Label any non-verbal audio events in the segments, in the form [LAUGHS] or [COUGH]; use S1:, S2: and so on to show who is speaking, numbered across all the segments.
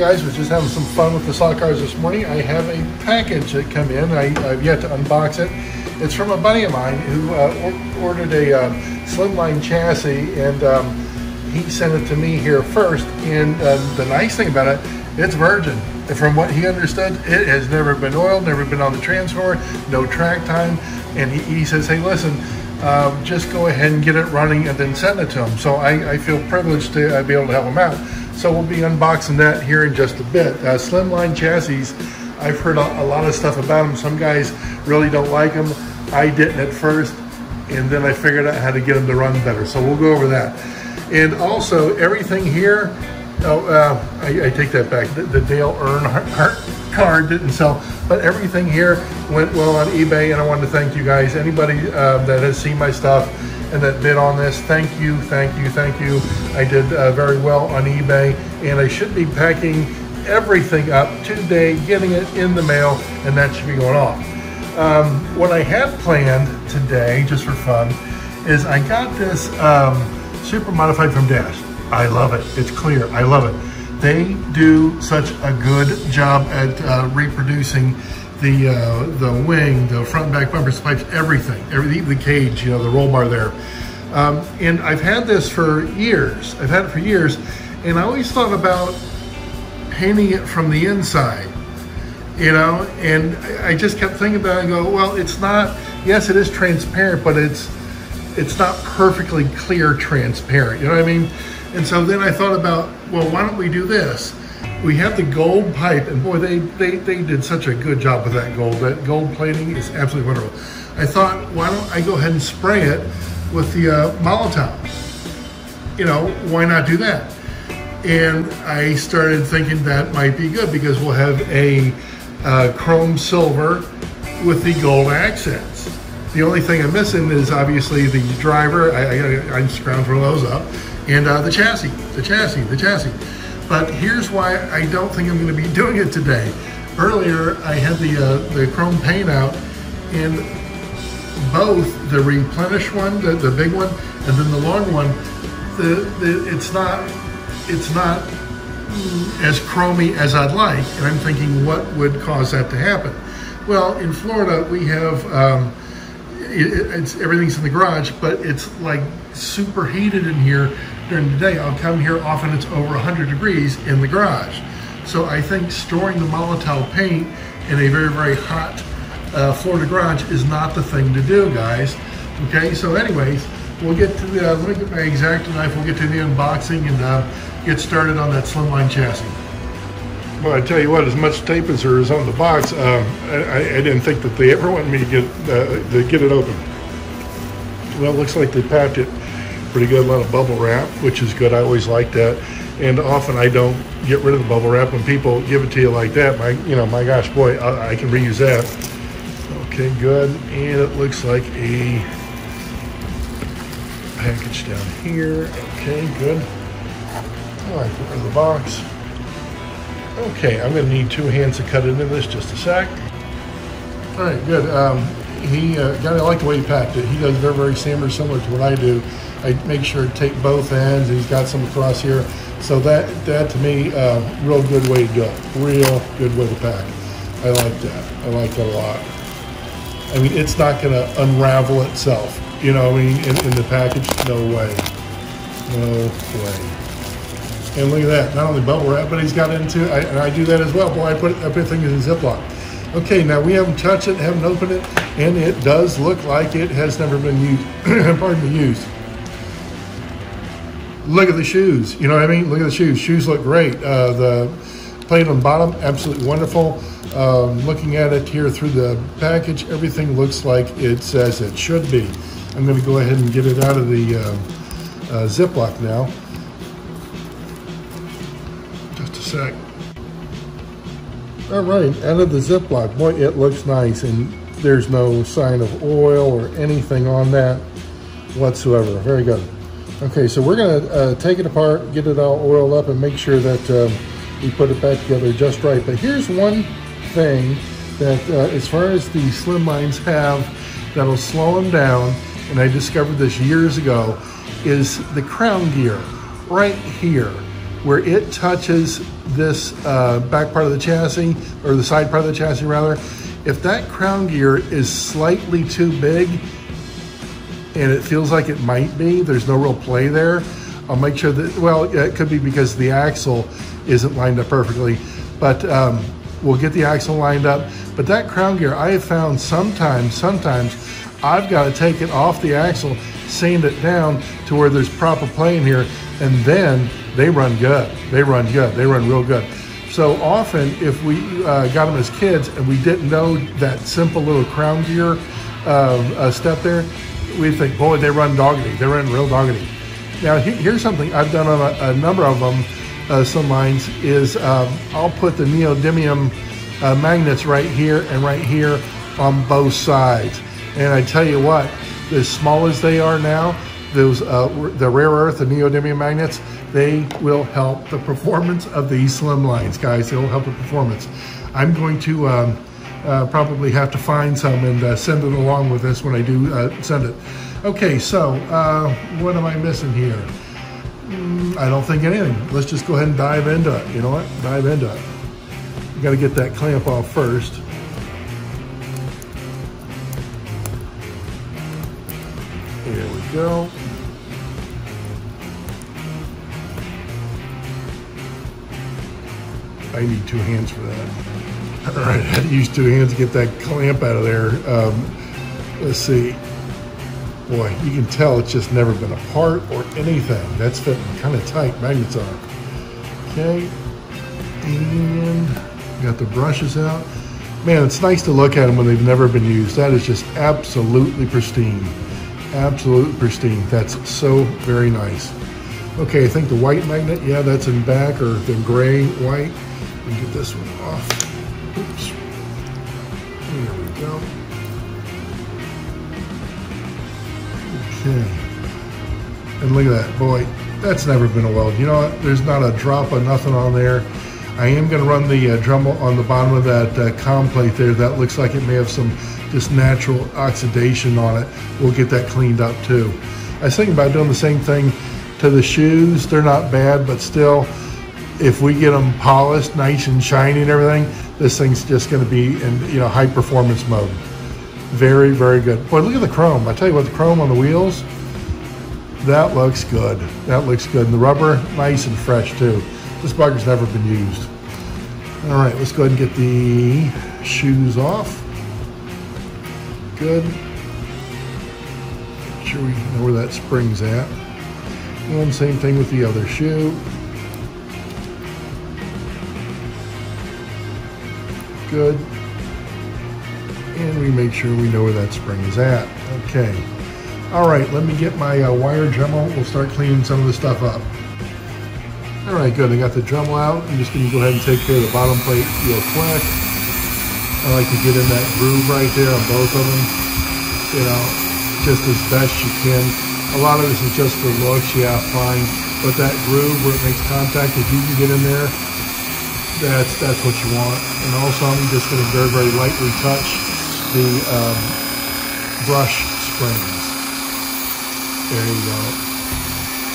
S1: guys, was just having some fun with the slot cars this morning. I have a package that come in. I, have yet to unbox it. It's from a buddy of mine who uh, or ordered a uh, slimline chassis, and um, he sent it to me here first. And uh, the nice thing about it, it's virgin. From what he understood, it has never been oiled, never been on the transformer, no track time. And he, he says, hey, listen, uh, just go ahead and get it running and then send it to him. So I, I feel privileged to uh, be able to help him out. So we'll be unboxing that here in just a bit. Uh, Slimline chassis, I've heard a, a, lot of stuff about them. Some guys really don't like them. I didn't at first, and then I figured out how to get them to run better. So we'll go over that. And also everything here, oh, uh, I, I, take that back. The, the Dale Earnhardt card didn't sell, but everything here went well on eBay, and I want to thank you guys. Anybody uh, that has seen my stuff, and that bid on this. Thank you, thank you, thank you. I did uh, very well on eBay, and I should be packing everything up today, getting it in the mail, and that should be going off. Um, what I had planned today, just for fun, is I got this um, super modified from Dash. I love it. It's clear. I love it. They do such a good job at uh, reproducing the uh, the wing, the front and back bumper pipes, everything, everything, the cage, you know, the roll bar there. Um, and I've had this for years. I've had it for years, and I always thought about painting it from the inside, you know. And I just kept thinking about it and go, well, it's not. Yes, it is transparent, but it's it's not perfectly clear transparent. You know what I mean? And so then I thought about, well, why don't we do this? we have the gold pipe, and boy, they, they, they did such a good job with that gold. That gold plating is absolutely wonderful. I thought, why don't I go ahead and spray it with the uh, Molotow? You know, why not do that? And I started thinking that might be good because we'll have a uh, chrome silver with the gold accents. The only thing I'm missing is obviously the driver. I, I, I scrounge one of those up, and uh, the chassis, the chassis, the chassis. But here's why I don't think I'm going to be [LAUGHS] doing it today. Earlier, I had the uh, the chrome paint out, and both the replenish one, the, the big one, and then the long one, the, the it's not it's not as chromy as I'd like. And I'm thinking, what would cause that to happen? Well, in Florida, we have um, it, it's everything's in the garage, but it's like super heated in here during the day. I'll come here often it's over 100 degrees in the garage. So I think storing the Molotow paint in a very, very hot uh, Florida garage is not the thing to do, guys. Okay, so anyways, we'll get to the, uh, let me get my X-Acto knife, we'll get to the unboxing and uh, get started on that slimline chassis. Well, I tell you what, as much tape as there is on the box, um, I, I, didn't think that they ever wanted me to get, uh, to get it open. Well, it looks like they packed it pretty good, a lot of bubble wrap, which is good. I always like that. And often I don't get rid of the bubble wrap. When people give it to you like that, my, you know, my gosh, boy, I, I can reuse that. Okay, good. And it looks like a package down here. Okay, good. Rid of the box. Okay, I'm to need two hands to cut into this. Just a sec. All right, good. Um, he uh, got. I like the way he packed it. He does very, very similar, similar to what I do. I make sure to take both ends. He's got some across here. So that, that to me, uh, real good way to go. Real good way to pack. I like that. I like that a lot. I mean, it's not going to unravel itself. You know, I mean, in, in, the package, no way. No way. And look at that. Not only bubble wrap, but he's got into, I, and I do that as well. Boy, I put, things in Ziploc. Okay, now we haven't touched it, haven't opened it, and it does look like it has never been used, [CLEARS THROAT] pardon me, used look at the shoes. You know what I mean? Look at the shoes. Shoes look great. Uh, the plate on the bottom, absolutely wonderful. Um, looking at it here through the package, everything looks like it says it should be. I'm going to go ahead and get it out of the uh, uh, Ziploc now. Sec. All right, out of the Ziploc. Boy, it looks nice, and there's no sign of oil or anything on that whatsoever. Very good. Okay, so we're gonna uh, take it apart, get it all oiled up and make sure that uh, we put it back together just right. But here's one thing that uh, as far as the Slimlines have that'll slow them down, and I discovered this years ago, is the crown gear right here. Where it touches this uh, back part of the chassis, or the side part of the chassis rather, if that crown gear is slightly too big, and it feels like it might be, there's no real play there, I'll make sure that, well, it could be because the axle isn't lined up perfectly, but um, we'll get the axle lined up. But that crown gear, I have found sometimes, sometimes I've got to take it off the axle, sand it down to where there's proper play in here, and then they run good. They run good. They run real good. So often, if we uh, got them as kids and we didn't know that simple little crown gear uh, step there, we'd think, boy, they run doggedy. They run real doggedy. Now, he, here's something I've done on a, a number of them, uh, slim lines, is um, I'll put the neodymium uh, magnets right here and right here on both sides. And I tell you what, as small as they are now, those uh, the rare earth, the neodymium magnets, they will help the performance of these slim lines, guys. They'll help the performance. I'm going to um, uh, probably have to find some and uh, send it along with this when I do uh, send it. Okay, so uh, what am I missing here? Mm, I don't think anything. Let's just go ahead and dive into it. You know what? Dive into it. You got to get that clamp off first. There we go. I need two hands for that. [LAUGHS] All right, I had to use two hands to get that clamp out of there. Um, let's see. Boy, you can tell it's just never been apart or anything. That's fitting kind of tight, magnets are. Okay, and got the brushes out. Man, it's nice to look at them when they've never been used. That is just absolutely pristine. Absolutely pristine. That's so very nice. Okay, I think the white magnet, yeah, that's in back, or the gray, white. Me get this one off. Oops. There we go. Okay. And look at that, boy, that's never been a weld. You know what? There's not a drop of nothing on there. I am going to run the uh, Dremel on the bottom of that uh, com plate there. That looks like it may have some just natural oxidation on it. We'll get that cleaned up too. I was thinking about doing the same thing to the shoes. They're not bad, but still, if we get them polished, nice and shiny and everything, this thing's just going to be in you know high performance mode. Very, very good. Boy, look at the chrome. I tell you what, the chrome on the wheels, that looks good. That looks good. And the rubber, nice and fresh too. This bugger's never been used. All right, let's go ahead and get the shoes off. Good. Make sure we know where that spring's at. And same thing with the other shoe. Good. And we make sure we know where that spring is at. Okay. All right, let me get my uh, wire Dremel. We'll start cleaning some of the stuff up. All right, good. I got the Dremel out. I'm just going to go ahead and take care of the bottom plate real quick. I like to get in that groove right there on both of them. You know, just as best you can. A lot of this is just for looks, yeah, fine. But that groove where it makes contact, if you can get in there, that's that's what you want. And also, I'm just going to very, very lightly touch the um, brush springs. There you go.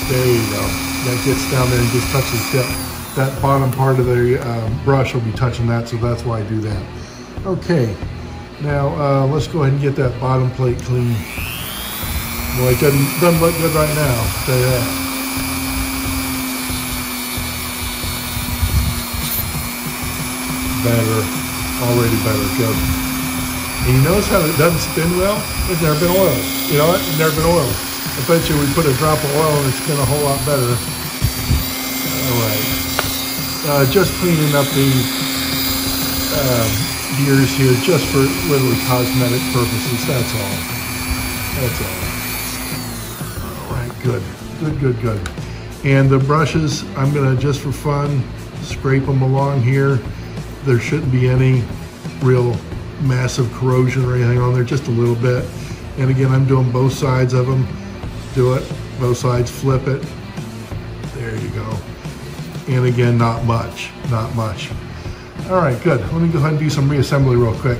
S1: There you go. That gets down there and just touches that, that bottom part of the um, brush will be touching that, so that's why I do that. Okay, now uh, let's go ahead and get that bottom plate clean. Well, it doesn't, doesn't look good right now, you that. Better, already better, good. And you notice how it doesn't spin well? It's never been oiled. You know what? It's never been oiled. I bet you we put a drop of oil and it's spin a whole lot better. All right. Uh, just cleaning up the uh, gears here just for literally cosmetic purposes. That's all. That's all. All right, good. Good, good, good. And the brushes, I'm going to, just for fun, scrape them along here. There shouldn't be any real massive corrosion or anything on there, just a little bit. And again, I'm doing both sides of them. Do it, both sides, flip it. There you go. And again, not much, not much. All right, good. Let me go ahead and do some reassembly real quick.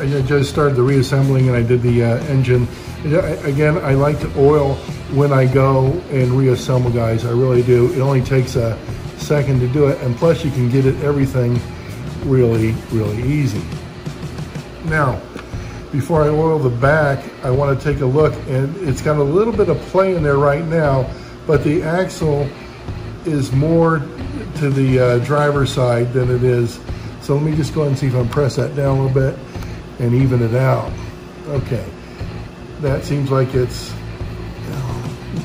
S1: I just started the reassembling and I did the uh, engine. Again, I like to oil when I go and reassemble, guys. I really do. It only takes a second to do it, and plus you can get it everything really, really easy. Now, before I oil the back, I want to take a look, and it's got a little bit of play in there right now, but the axle is more to the uh, driver's side than it is. So let me just go ahead and see if I can press that down a little bit and even it out. Okay, that seems like it's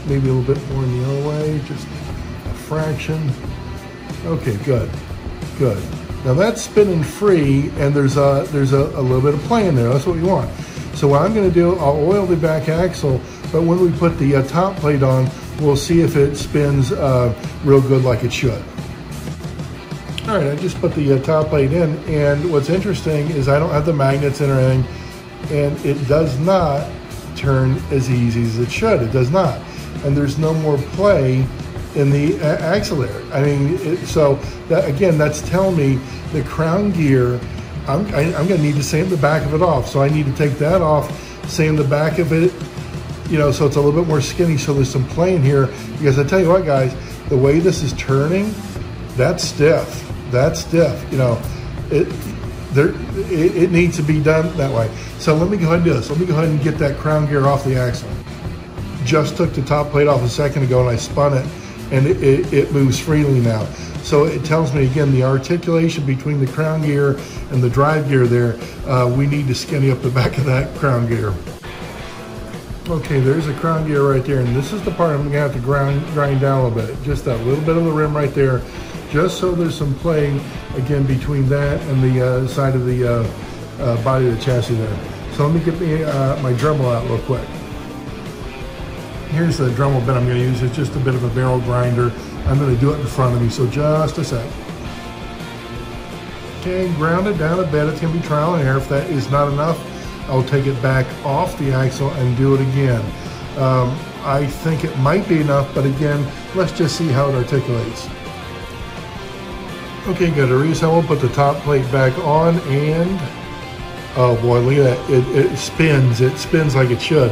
S1: maybe a little bit more in the other way, just a fraction. Okay, good, good. Now that's spinning free and there's a, there's a, a little bit of play in there. That's what we want. So what I'm gonna do, I'll oil the back axle, but when we put the uh, top plate on, we'll see if it spins uh, real good like it should. All right, I just put the uh, top plate in, and what's interesting is I don't have the magnets in or anything, and it does not turn as easy as it should. It does not. And there's no more play in the axillary. I mean, it, so that, again, that's telling me the crown gear, I'm, I, am going to need to sand the back of it off. So I need to take that off, sand the back of it, you know, so it's a little bit more skinny. So there's some play in here. Because I tell you what, guys, the way this is turning, that's stiff. That's stiff. You know, it, there, it, it needs to be done that way. So let me go ahead and do this. Let me go ahead and get that crown gear off the axle. Just took the top plate off a second ago and I spun it and it, it, it, moves freely now. So it tells me again the articulation between the crown gear and the drive gear there, uh, we need to skinny up the back of that crown gear. Okay, there's a crown gear right there, and this is the part I'm gonna have to grind, grind down a little bit. Just that little bit of the rim right there, just so there's some play, again, between that and the uh, side of the uh, uh body of the chassis there. So let me get me, uh, my Dremel out real quick. Here's the Dremel bit I'm going to use. It's just a bit of a barrel grinder. I'm going to do it in front of me, so just a sec. Okay, ground it down a bit. It's going to be trial and error. If that is not enough, I'll take it back off the axle and do it again. Um, I think it might be enough, but again, let's just see how it articulates. Okay, good. Arisa will put the top plate back on and, oh boy, look at that. It, it spins. It spins like it should.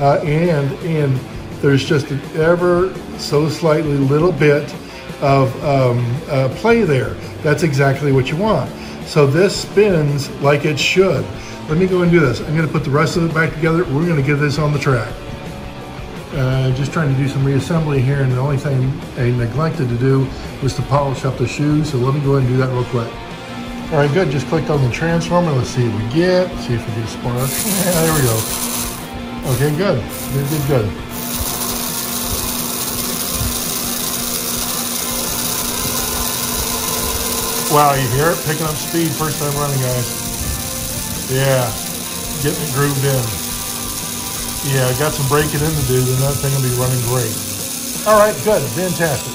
S1: Uh, and, and there's just an ever so slightly little bit of um, uh, play there. That's exactly what you want. So this spins like it should. Let me go and do this. I'm gonna put the rest of it back together. We're gonna get this on the track. Uh, just trying to do some reassembly here and the only thing I neglected to do was to polish up the shoes. So let me go ahead and do that real quick. All right, good. Just clicked on the transformer. Let's see what we get. See if we get a spark. Yeah, [LAUGHS] there we go. Okay, good. Good, good, good. Wow, you hear it? Picking up speed first time running, guys. Yeah, getting it grooved in. Yeah, I got some breaking in to do, then that thing will be running great. All right, good, fantastic.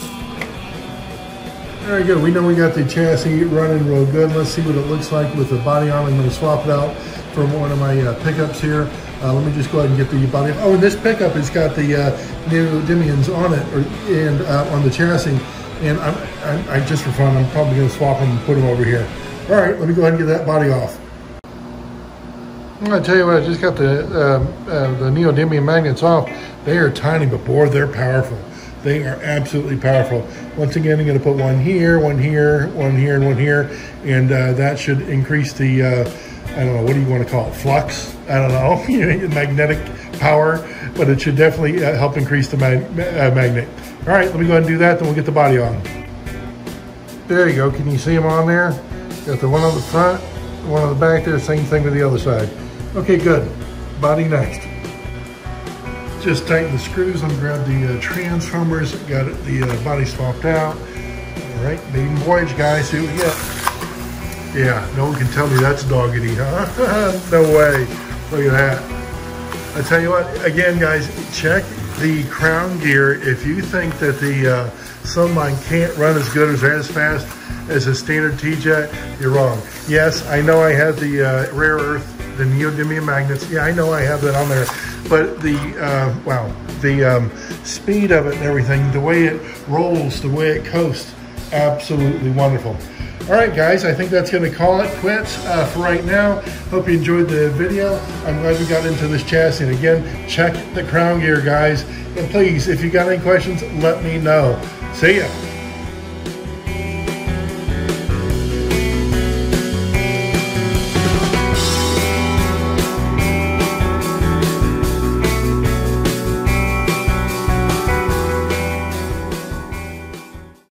S1: Very good, we know we got the chassis running real good. Let's see what it looks like with the body on. I'm gonna swap it out from one of my uh, pickups here. Uh, let me just go ahead and get the body. Oh, and this pickup has got the uh, neodymiums on it, or, and uh, on the chassis. And I'm, I'm, I just for fun, I'm probably to swap them and put them over here. All right, let me go ahead and get that body off. I'm to tell you what, I just got the, uh, uh, the neodymium magnets off. They are tiny, but boy, they're powerful. They are absolutely powerful. Once again, I'm to put one here, one here, one here, and one here. And uh, that should increase the, uh, I don't know, what do you want to call it, flux? I don't [LAUGHS] know, magnetic power, but it should definitely uh, help increase the mag uh, magnet. All right, let me go ahead and do that, then we'll get the body on. There you go, can you see them on there? Got the one on the front, the one on the back there, same thing with the other side. Okay, good. Body next. Just tighten the screws and grab the uh, transformers, got it, the uh, body swapped out. All right, maiden voyage, guys, see what we get. Yeah, no one can tell me that's doggedy, huh? [LAUGHS] no way. Look at that. I tell you what, again, guys, check the crown gear, if you think that the uh, Slimline can't run as good or as fast as a standard T-Jet, you're wrong. Yes, I know I have the uh, rare earth, the neodymium magnets. Yeah, I know I have that on there. But the, uh, wow, the um, speed of it and everything, the way it rolls, the way it coasts, absolutely wonderful. All right, guys, I think that's going to call it quits uh, for right now. Hope you enjoyed the video. I'm glad we got into this chassis. And again, check the crown gear, guys. And please, if you got any questions, let me know. See ya.